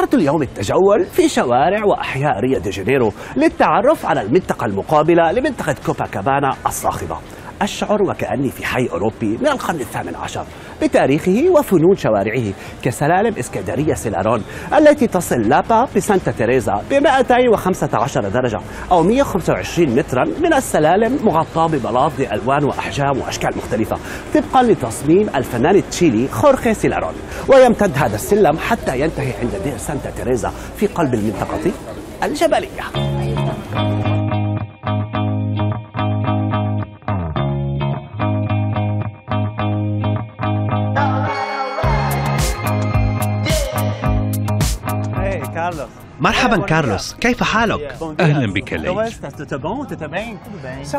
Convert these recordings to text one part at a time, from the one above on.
اخترت اليوم التجول في شوارع وأحياء ريو دي جانيرو للتعرف على المنطقة المقابلة لمنطقة كوباكابانا الصاخبة. أشعر وكأني في حي أوروبي من القرن الثامن عشر بتاريخه وفنون شوارعه كسلالم إسكاداريا سيلارون التي تصل لابا بسانتا تيريزا ب 215 درجة أو 125 مترا من السلالم مغطاة ببلاط بألوان وأحجام وأشكال مختلفة طبقا لتصميم الفنان التشيلي خورخي سيلارون. ويمتد هذا السلم حتى ينتهي عند دير سانتا تيريزا في قلب المنطقة الجبلية. مرحبا كارلوس. كيف حالك؟ أهلا بك ليث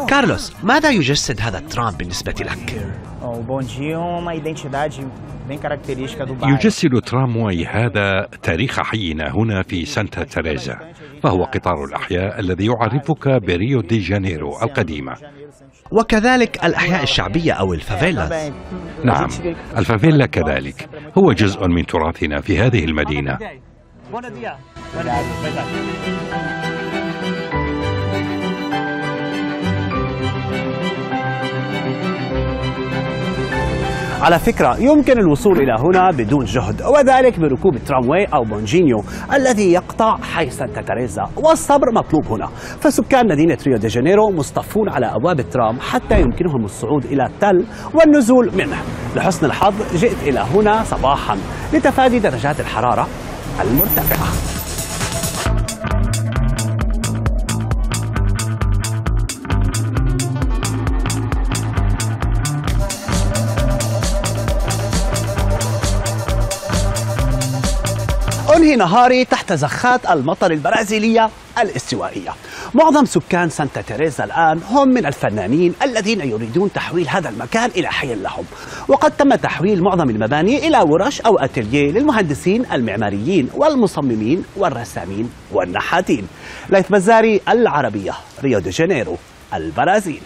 كارلوس ماذا يجسد هذا الترام بالنسبة لك؟ يجسد ترامواي هذا تاريخ حينا هنا في سانتا تريزا فهو قطار الأحياء الذي يعرفك بريو دي جانيرو القديمة. وكذلك الأحياء الشعبية أو الفافيلاز نعم الفافيلا كذلك. هو جزء من تراثنا في هذه المدينة. على فكرة يمكن الوصول إلى هنا بدون جهد وذلك بركوب الترامواي أو بوندجينيو الذي يقطع حي سانتا تريزا والصبر مطلوب هنا. فسكان مدينة ريو دي جانيرو مصطفون على أبواب الترام حتى يمكنهم الصعود إلى التل والنزول منه. لحسن الحظ جئت إلى هنا صباحا لتفادي درجات الحرارة. المرتفعة. أنهي نهاري تحت زخات المطر البرازيلية الاستوائية. معظم سكان سانتا تيريزا الآن هم من الفنانين الذين يريدون تحويل هذا المكان إلى حي لهم. وقد تم تحويل معظم المباني إلى ورش أو أتيلييه للمهندسين المعماريين والمصممين والرسامين والنحاتين. ليث بزاري العربية ريو دي جانيرو البرازيل.